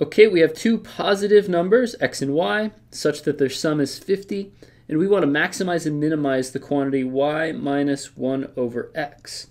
Okay, we have two positive numbers, x and y, such that their sum is 50, and we want to maximize and minimize the quantity y minus 1 over x.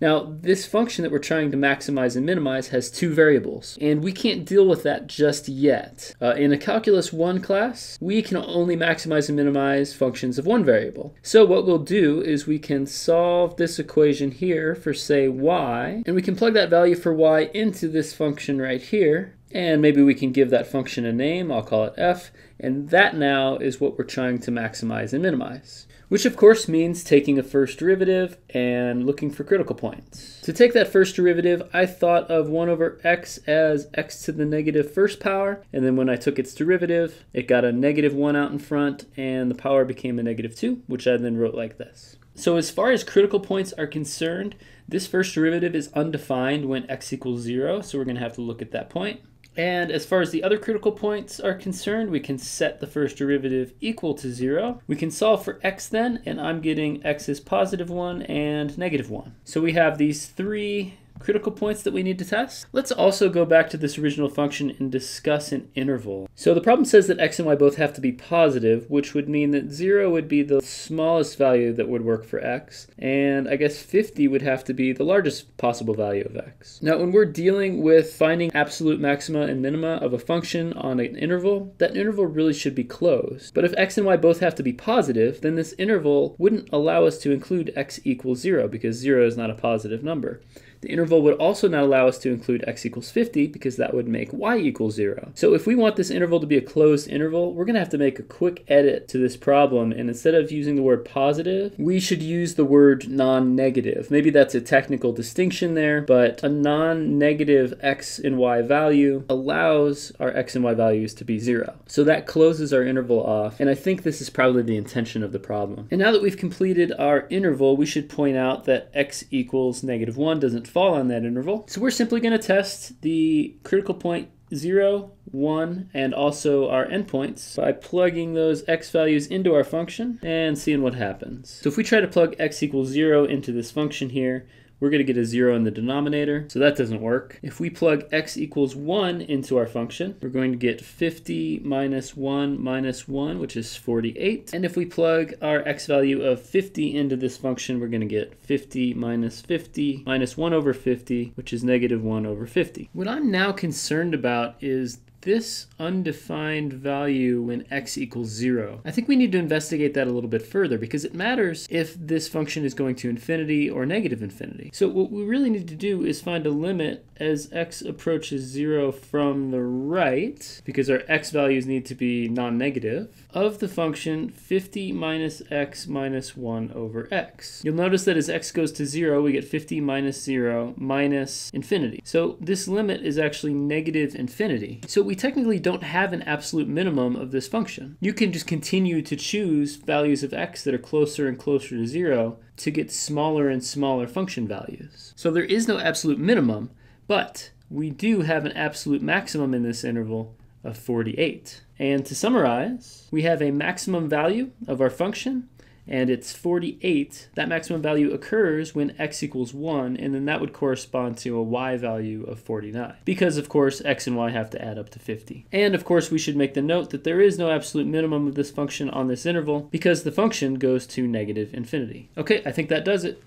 Now, this function that we're trying to maximize and minimize has two variables, and we can't deal with that just yet. Uh, in a Calculus 1 class, we can only maximize and minimize functions of one variable. So what we'll do is we can solve this equation here for, say, y, and we can plug that value for y into this function right here, and maybe we can give that function a name, I'll call it f, and that now is what we're trying to maximize and minimize. Which of course means taking a first derivative and looking for critical points. To take that first derivative, I thought of 1 over x as x to the negative first power, and then when I took its derivative, it got a negative 1 out in front, and the power became a negative 2, which I then wrote like this. So as far as critical points are concerned, this first derivative is undefined when x equals 0, so we're going to have to look at that point. And as far as the other critical points are concerned, we can set the first derivative equal to 0. We can solve for x then, and I'm getting x is positive 1 and negative 1. So we have these three critical points that we need to test. Let's also go back to this original function and discuss an interval. So the problem says that x and y both have to be positive, which would mean that 0 would be the smallest value that would work for x, and I guess 50 would have to be the largest possible value of x. Now when we're dealing with finding absolute maxima and minima of a function on an interval, that interval really should be closed. But if x and y both have to be positive, then this interval wouldn't allow us to include x equals 0 because 0 is not a positive number. The interval would also not allow us to include x equals 50 because that would make y equals 0. So if we want this interval to be a closed interval, we're going to have to make a quick edit to this problem. And instead of using the word positive, we should use the word non-negative. Maybe that's a technical distinction there, but a non-negative x and y value allows our x and y values to be 0. So that closes our interval off. And I think this is probably the intention of the problem. And now that we've completed our interval, we should point out that x equals negative 1 doesn't fall on that interval. So we're simply going to test the critical point 0, 1, and also our endpoints by plugging those x values into our function and seeing what happens. So if we try to plug x equals 0 into this function here, we're going to get a 0 in the denominator, so that doesn't work. If we plug x equals 1 into our function, we're going to get 50 minus 1 minus 1, which is 48. And if we plug our x value of 50 into this function, we're going to get 50 minus 50 minus 1 over 50, which is negative 1 over 50. What I'm now concerned about is this undefined value when x equals 0. I think we need to investigate that a little bit further because it matters if this function is going to infinity or negative infinity. So what we really need to do is find a limit as x approaches 0 from the right, because our x values need to be non-negative, of the function 50 minus x minus 1 over x. You'll notice that as x goes to 0, we get 50 minus 0 minus infinity. So this limit is actually negative infinity. So we technically don't have an absolute minimum of this function. You can just continue to choose values of x that are closer and closer to 0 to get smaller and smaller function values. So there is no absolute minimum, but we do have an absolute maximum in this interval of 48. And to summarize, we have a maximum value of our function and it's 48. That maximum value occurs when x equals 1, and then that would correspond to a y value of 49. Because, of course, x and y have to add up to 50. And, of course, we should make the note that there is no absolute minimum of this function on this interval because the function goes to negative infinity. Okay, I think that does it.